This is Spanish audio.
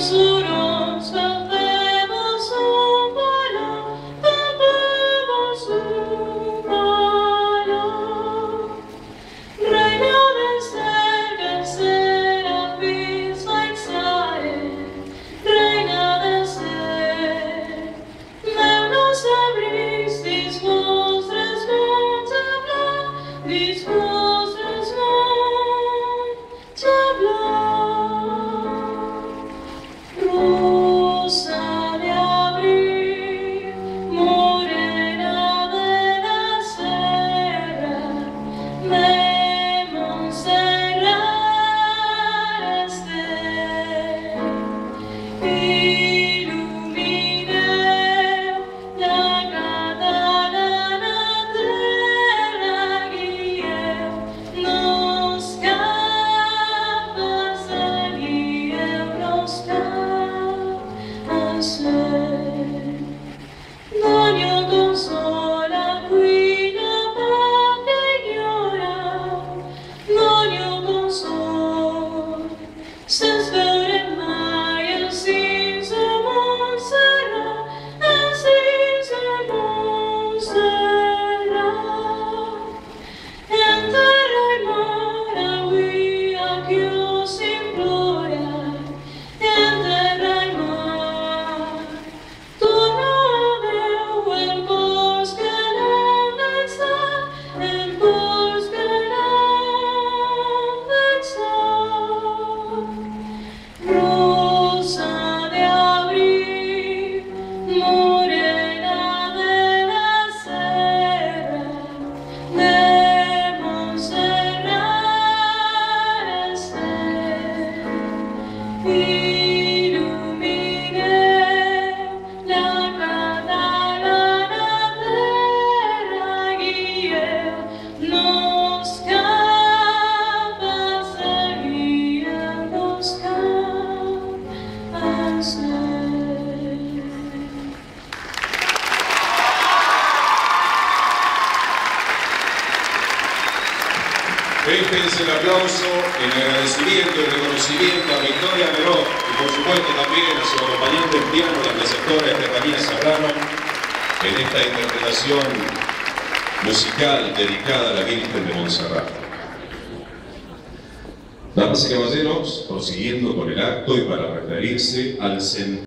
tesouro. you. Este es el aplauso, el agradecimiento y reconocimiento a Victoria Meró y por supuesto también a su acompañante en piano, la preceptora Estefanía Serrano, en esta interpretación musical dedicada a la Virgen de Montserrat. Damas y caballeros, prosiguiendo con el acto y para referirse al centro